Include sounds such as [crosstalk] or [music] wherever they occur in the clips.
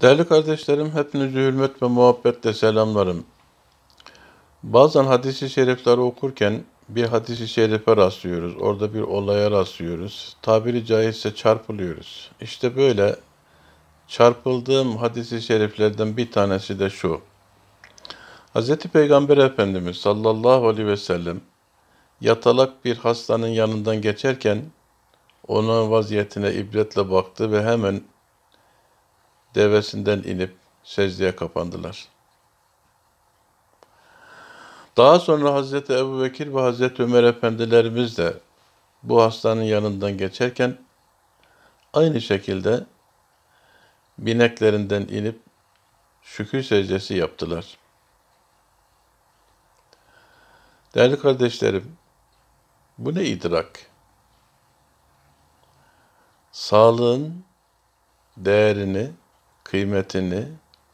Değerli kardeşlerim, hepinizi hürmet ve muhabbetle selamlarım. Bazen hadisi şerifleri okurken bir hadisi şerife rastlıyoruz. Orada bir olaya rastlıyoruz. Tabiri caizse çarpılıyoruz. İşte böyle çarpıldığım hadisi şeriflerden bir tanesi de şu. Hz. Peygamber Efendimiz sallallahu aleyhi ve sellem yatalak bir hastanın yanından geçerken onun vaziyetine ibretle baktı ve hemen devesinden inip secdeye kapandılar. Daha sonra Hazreti Ebu Bekir ve Hazreti Ömer Efendilerimiz de bu hastanın yanından geçerken aynı şekilde bineklerinden inip şükür secdesi yaptılar. Değerli kardeşlerim, bu ne idrak? Sağlığın değerini, kıymetini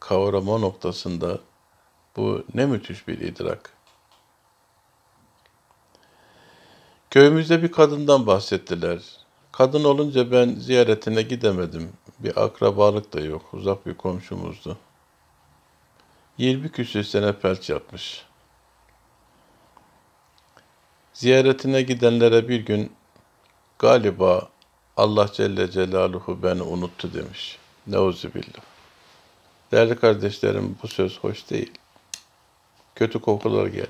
kavrama noktasında bu ne müthiş bir idrak. Köyümüzde bir kadından bahsettiler. Kadın olunca ben ziyaretine gidemedim. Bir akrabalık da yok, uzak bir komşumuzdu. 20 küsür sene felç yatmış. Ziyaretine gidenlere bir gün galiba Allah Celle Celaluhu beni unuttu demiş. Neuzubillah. Değerli kardeşlerim bu söz hoş değil. Kötü kokular geliyor.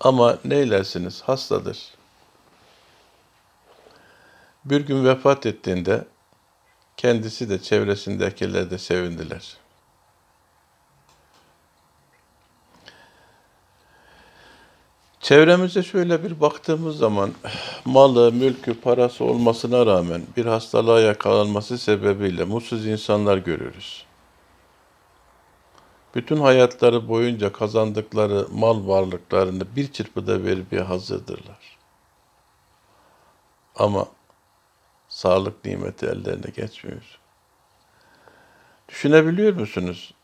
Ama neylersiniz hastadır. Bir gün vefat ettiğinde kendisi de çevresindekiler de sevindiler. Çevremize şöyle bir baktığımız zaman malı, mülkü, parası olmasına rağmen bir hastalığa yakalanması sebebiyle mutsuz insanlar görüyoruz. Bütün hayatları boyunca kazandıkları mal varlıklarını bir çırpıda vermeye hazırdırlar. Ama sağlık nimeti ellerine geçmiyor. Düşünebiliyor musunuz?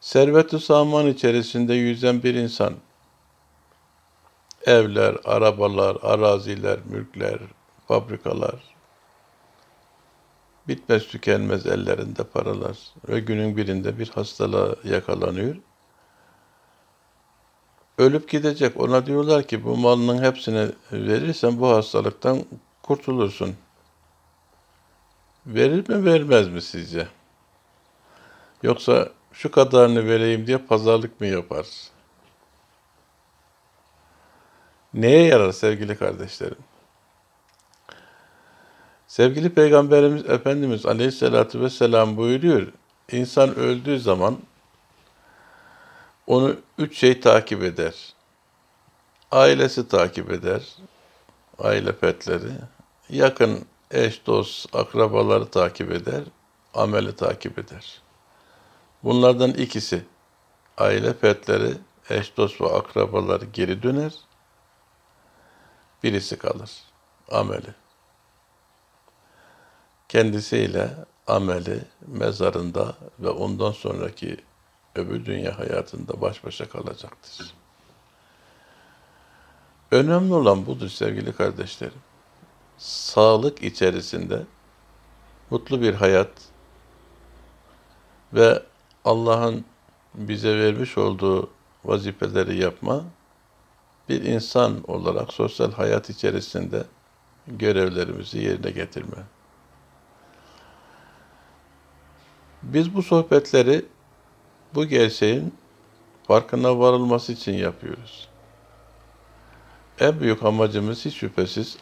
Servet-i saman içerisinde yüzen bir insan evler, arabalar, araziler, mülkler, fabrikalar, bitmez tükenmez ellerinde paralar ve günün birinde bir hastalığa yakalanıyor. Ölüp gidecek. Ona diyorlar ki bu malının hepsini verirsen bu hastalıktan kurtulursun. Verir mi vermez mi sizce? Yoksa şu kadarını vereyim diye pazarlık mı yapar? Neye yarar sevgili kardeşlerim? Sevgili Peygamberimiz Efendimiz Aleyhisselatü Vesselam buyuruyor, insan öldüğü zaman onu üç şey takip eder. Ailesi takip eder, aile petleri, yakın eş, dost, akrabaları takip eder, ameli takip eder. Bunlardan ikisi, aile petleri, eş, dost ve akrabaları geri döner, birisi kalır, ameli. Kendisiyle ameli mezarında ve ondan sonraki öbür dünya hayatında baş başa kalacaktır. Önemli olan budur sevgili kardeşlerim. Sağlık içerisinde mutlu bir hayat ve Allah'ın bize vermiş olduğu vazifeleri yapma, bir insan olarak sosyal hayat içerisinde görevlerimizi yerine getirme. Biz bu sohbetleri bu gerçeğin farkına varılması için yapıyoruz. En büyük amacımız hiç şüphesiz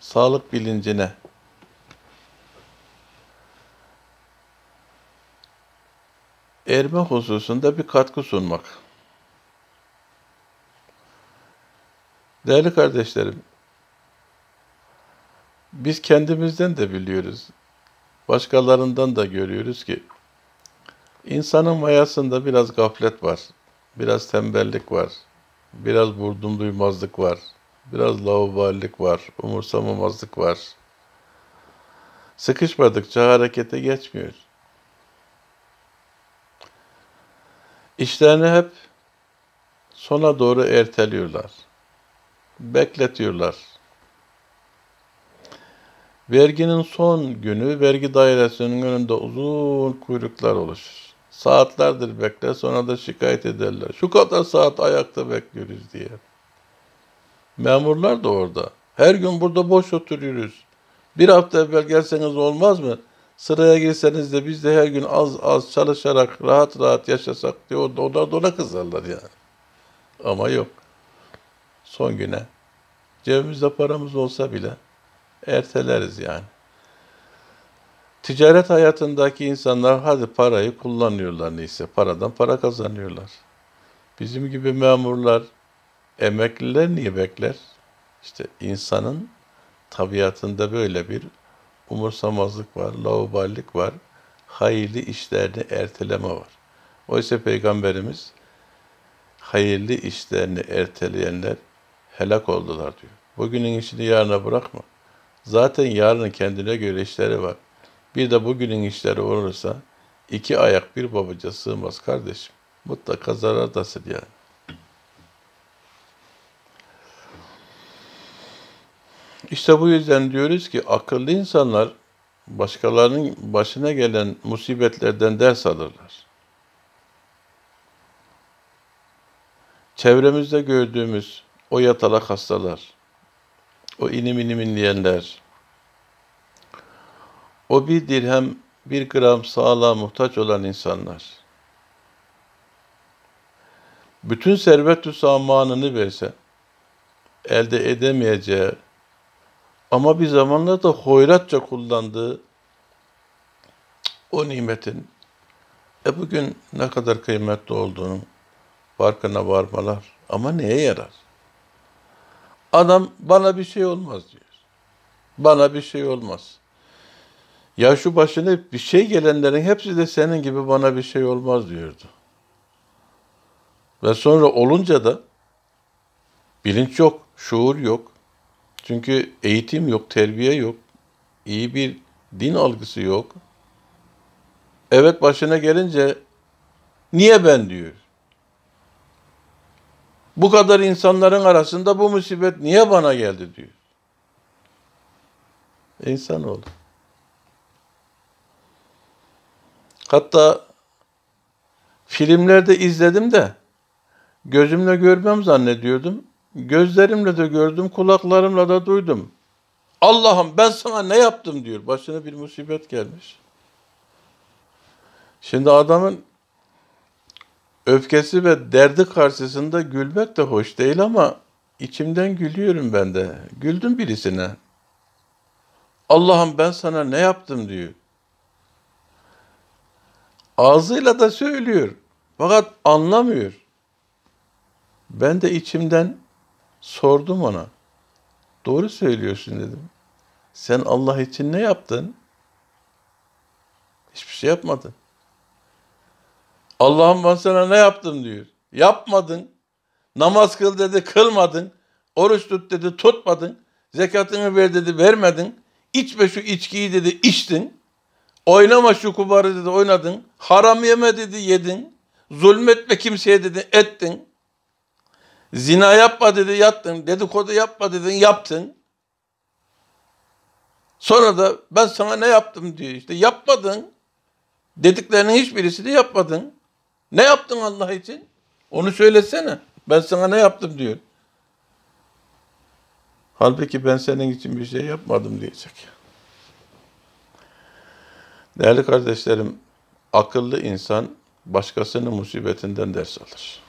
sağlık bilincine erme hususunda bir katkı sunmak. Değerli kardeşlerim, biz kendimizden de biliyoruz, başkalarından da görüyoruz ki insanın mayasında biraz gaflet var, biraz tembellik var, biraz vurdum duymazlık var, biraz laubalilik var, umursamamazlık var. Sıkışmadıkça harekete geçmiyor. İşlerini hep sona doğru erteliyorlar. Bekletiyorlar. Verginin son günü vergi dairesinin önünde uzun kuyruklar oluşur. Saatlerdir bekler sonra da şikayet ederler. Şu kadar saat ayakta bekliyoruz diye. Memurlar da orada. Her gün burada boş oturuyoruz. Bir hafta evvel gelseniz olmaz mı? Sıraya girseniz de biz de her gün az az çalışarak rahat rahat yaşasak diye onlar da ona kızarlar yani. Ama yok. Son güne. Cebimizde paramız olsa bile erteleriz yani. Ticaret hayatındaki insanlar hadi parayı kullanıyorlar neyse. Paradan para kazanıyorlar. Bizim gibi memurlar, emekliler niye bekler? İşte insanın tabiatında böyle bir umursamazlık var, lauballik var, hayırlı işlerini erteleme var. Oysa Peygamberimiz hayırlı işlerini erteleyenler helak oldular diyor. Bugünün işini yarına bırakma. Zaten yarının kendine göre işleri var. Bir de bugünün işleri olursa iki ayak bir babaca sığmaz kardeşim. Mutlaka zarardasın yani. İşte bu yüzden diyoruz ki akıllı insanlar başkalarının başına gelen musibetlerden ders alırlar. Çevremizde gördüğümüz o yatalak hastalar, o inim inim inleyenler, o bir dirhem, bir gram sağlığa muhtaç olan insanlar, bütün servet-ü samanını verse, elde edemeyeceği ama bir zamanlar da hoyratça kullandığı o nimetin e bugün ne kadar kıymetli olduğunu farkına varmalar. Ama neye yarar? Adam bana bir şey olmaz diyor. Bana bir şey olmaz. Ya şu başına bir şey gelenlerin hepsi de senin gibi bana bir şey olmaz diyordu. Ve sonra olunca da bilinç yok, şuur yok. Çünkü eğitim yok, terbiye yok. iyi bir din algısı yok. Evet başına gelince niye ben diyor. Bu kadar insanların arasında bu musibet niye bana geldi diyor. İnsan oldu. Hatta filmlerde izledim de gözümle görmem zannediyordum. Gözlerimle de gördüm, kulaklarımla da duydum. Allah'ım ben sana ne yaptım diyor. Başına bir musibet gelmiş. Şimdi adamın öfkesi ve derdi karşısında gülmek de hoş değil ama içimden gülüyorum ben de. Güldüm birisine. Allah'ım ben sana ne yaptım diyor. Ağzıyla da söylüyor. Fakat anlamıyor. Ben de içimden sordum ona. Doğru söylüyorsun dedim. Sen Allah için ne yaptın? Hiçbir şey yapmadın. Allah'ım ben sana ne yaptım diyor. Yapmadın. Namaz kıl dedi kılmadın. Oruç tut dedi tutmadın. Zekatını ver dedi vermedin. İçme şu içkiyi dedi içtin. Oynama şu kubarı dedi oynadın. Haram yeme dedi yedin. Zulmetme kimseye dedi ettin. Zina yapma dedi yattın. Dedikodu yapma dedin yaptın. Sonra da ben sana ne yaptım diyor işte yapmadın. Dediklerinin hiçbirisini yapmadın. Ne yaptın Allah için? Onu söylesene. Ben sana ne yaptım diyor. Halbuki ben senin için bir şey yapmadım diyecek. Değerli kardeşlerim, akıllı insan başkasının musibetinden ders alır.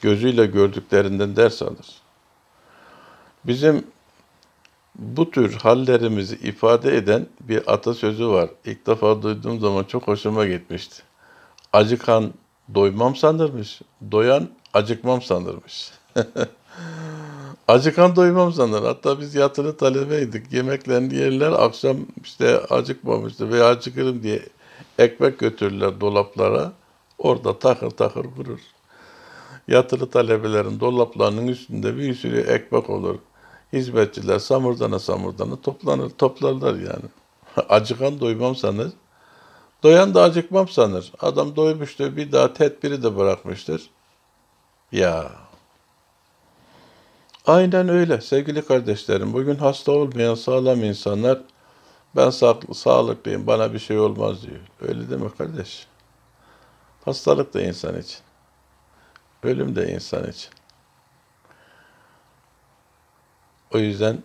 Gözüyle gördüklerinden ders alır. Bizim bu tür hallerimizi ifade eden bir atasözü var. İlk defa duyduğum zaman çok hoşuma gitmişti. Acıkan doymam sanırmış, doyan acıkmam sanırmış. [laughs] Acıkan doymam sanır. Hatta biz yatılı talebeydik. Yemeklerini yerler akşam işte acıkmamıştı veya acıkırım diye ekmek götürürler dolaplara. Orada takır takır vurur. Yatılı talebelerin dolaplarının üstünde bir sürü ekmek olur. Hizmetçiler samurdana samurdana toplanır, toplarlar yani. [laughs] Acıkan doymam sanır. Doyan da acıkmam sanır. Adam doymuştur, bir daha tedbiri de bırakmıştır. Ya Aynen öyle sevgili kardeşlerim. Bugün hasta olmayan sağlam insanlar ben sağlıklı, sağlıklıyım bana bir şey olmaz diyor. Öyle deme kardeş. Hastalık da insan için. Ölüm de insan için. O yüzden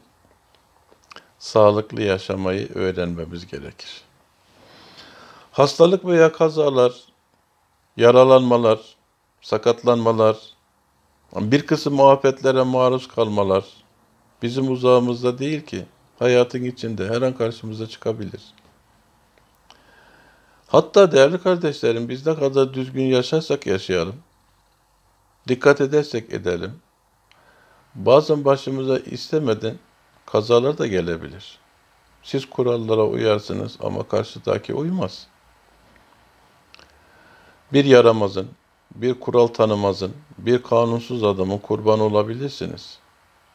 sağlıklı yaşamayı öğrenmemiz gerekir. Hastalık veya kazalar, yaralanmalar, sakatlanmalar, bir kısım muhabbetlere maruz kalmalar bizim uzağımızda değil ki. Hayatın içinde her an karşımıza çıkabilir. Hatta değerli kardeşlerim biz ne kadar düzgün yaşarsak yaşayalım, dikkat edersek edelim, bazen başımıza istemeden kazalar da gelebilir. Siz kurallara uyarsınız ama karşıdaki uymaz. Bir yaramazın, bir kural tanımazın, bir kanunsuz adamın kurbanı olabilirsiniz.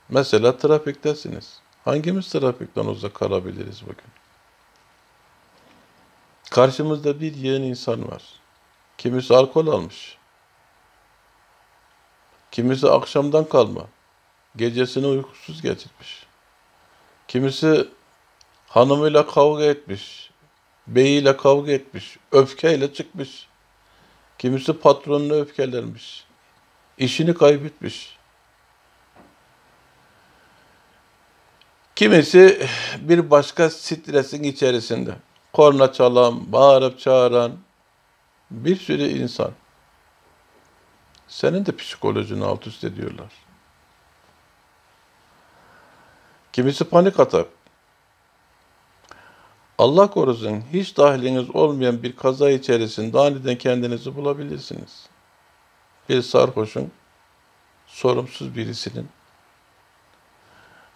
Mesela trafiktesiniz. Hangimiz trafikten uzak kalabiliriz bugün? Karşımızda bir yığın insan var. Kimisi alkol almış. Kimisi akşamdan kalma. Gecesini uykusuz geçirmiş. Kimisi hanımıyla kavga etmiş. Beyiyle kavga etmiş. Öfkeyle çıkmış. Kimisi patronunu öfkelenmiş. İşini kaybetmiş. Kimisi bir başka stresin içerisinde. Korna çalan, bağırıp çağıran bir sürü insan. Senin de psikolojini alt üst ediyorlar. Kimisi panik atak. Allah korusun hiç dahiliniz olmayan bir kaza içerisinde aniden kendinizi bulabilirsiniz. Bir sarhoşun, sorumsuz birisinin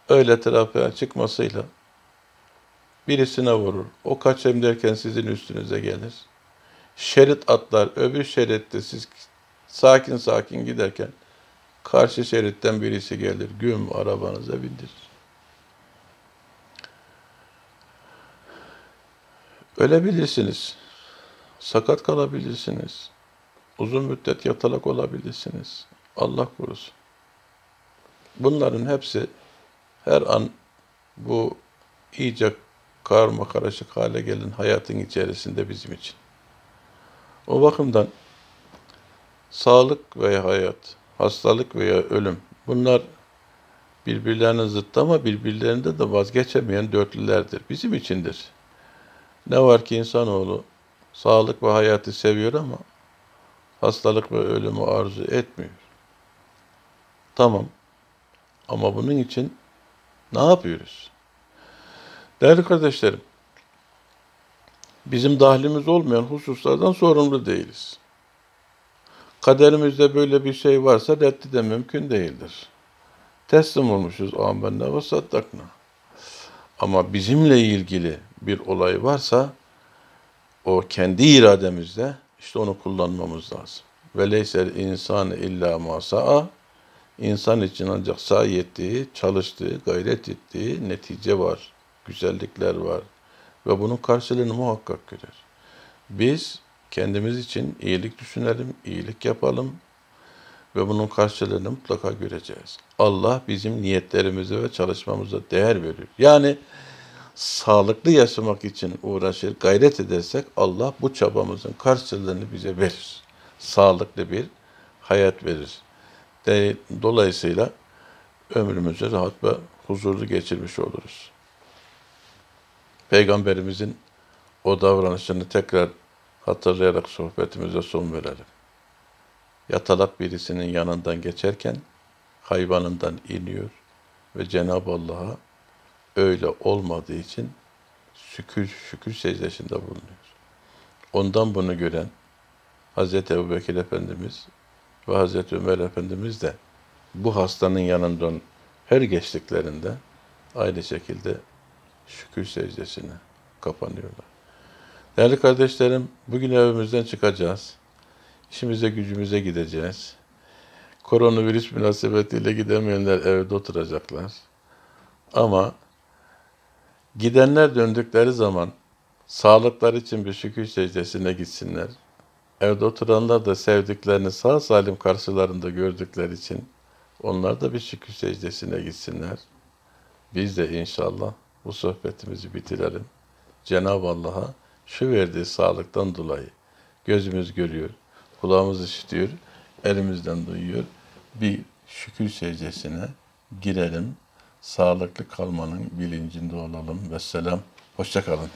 öyle trafiğe çıkmasıyla birisine vurur. O kaçayım derken sizin üstünüze gelir. Şerit atlar, öbür şeritte siz sakin sakin giderken karşı şeritten birisi gelir, güm arabanıza bindirir. Ölebilirsiniz. Sakat kalabilirsiniz. Uzun müddet yatalak olabilirsiniz. Allah korusun. Bunların hepsi her an bu iyice karma karışık hale gelen hayatın içerisinde bizim için. O bakımdan sağlık veya hayat, hastalık veya ölüm bunlar birbirlerine zıt ama birbirlerinde de vazgeçemeyen dörtlülerdir. Bizim içindir. Ne var ki insanoğlu sağlık ve hayatı seviyor ama hastalık ve ölümü arzu etmiyor. Tamam. Ama bunun için ne yapıyoruz? Değerli kardeşlerim, bizim dahlimiz olmayan hususlardan sorumlu değiliz. Kaderimizde böyle bir şey varsa reddi de mümkün değildir. Teslim olmuşuz amenna ve saddakna. Ama bizimle ilgili bir olay varsa o kendi irademizde işte onu kullanmamız lazım. Ve leysel insan illa masa'a insan için ancak sahi ettiği, çalıştığı, gayret ettiği netice var, güzellikler var ve bunun karşılığını muhakkak görür. Biz kendimiz için iyilik düşünelim, iyilik yapalım ve bunun karşılığını mutlaka göreceğiz. Allah bizim niyetlerimize ve çalışmamıza değer verir. Yani sağlıklı yaşamak için uğraşır, gayret edersek Allah bu çabamızın karşılığını bize verir. Sağlıklı bir hayat verir. Dolayısıyla ömrümüzü rahat ve huzurlu geçirmiş oluruz. Peygamberimizin o davranışını tekrar hatırlayarak sohbetimize son verelim. Yatalak birisinin yanından geçerken hayvanından iniyor ve Cenab-ı Allah'a öyle olmadığı için şükür şükür secdesinde bulunuyor. Ondan bunu gören Hazreti Ebubekir Efendimiz ve Hazreti Ömer Efendimiz de bu hastanın yanından her geçtiklerinde aynı şekilde şükür secdesine kapanıyorlar. Değerli kardeşlerim, bugün evimizden çıkacağız. İşimize gücümüze gideceğiz. Koronavirüs münasebetiyle gidemeyenler evde oturacaklar. Ama gidenler döndükleri zaman sağlıkları için bir şükür secdesine gitsinler. Evde oturanlar da sevdiklerini sağ salim karşılarında gördükleri için Onlar da bir şükür secdesine gitsinler. Biz de inşallah bu sohbetimizi bitirelim. Cenab-ı Allah'a şu verdiği sağlıktan dolayı gözümüz görüyor, kulağımız işitiyor, elimizden duyuyor. Bir şükür secdesine girelim. Sağlıklı kalmanın bilincinde olalım. Vesselam. Hoşça kalın.